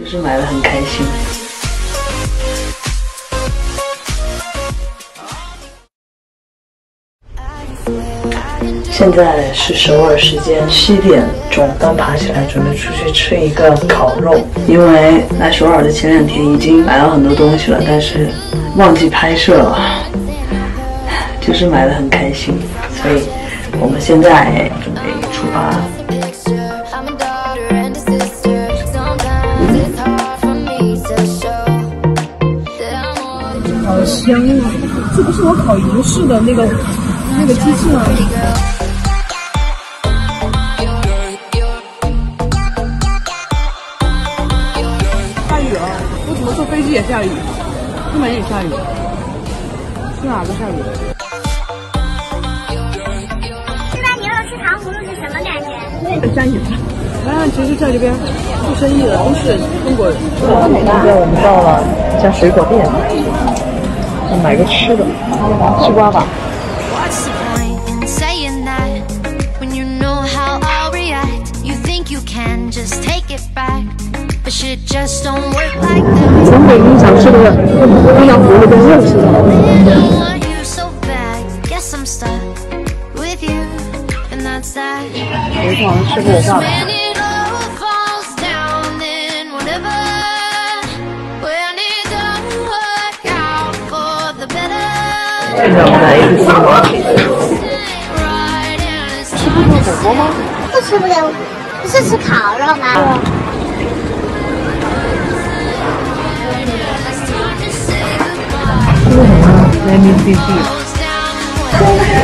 就是买的很开心。现在是首尔时间七点钟，刚爬起来，准备出去吃一个烤肉。因为来首尔的前两天已经买了很多东西了，但是忘记拍摄了，就是买的很开心，所以我们现在准备出发。好香啊！这不是我烤银饰的那个那个机器吗？下雨了，我怎么坐飞机也下雨，出门也下雨，去哪都下雨。吃完牛肉吃糖葫芦是什么感觉？下雨了。啊，其实在这边做生意的都是中国人。现在我们到了一家水果店，买个吃的，西瓜吧。从北京想吃个，又想吃个肉食的，没地方吃，不下来。我们来一个西瓜。Right and it's 吃不了火锅吗？不吃不了，不是吃烤肉吗？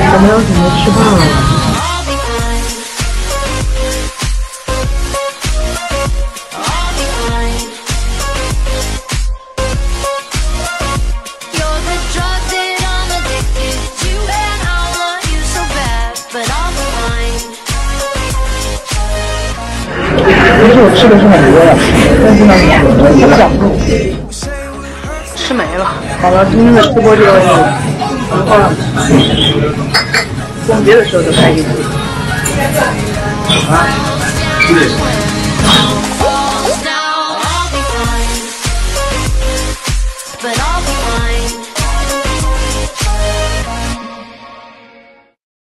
我们要准备吃饭了。其实我吃的是很多的，但是呢，不想录，吃没了。好了，今天的吃播就到这里，然后儿，从的时候就开始录。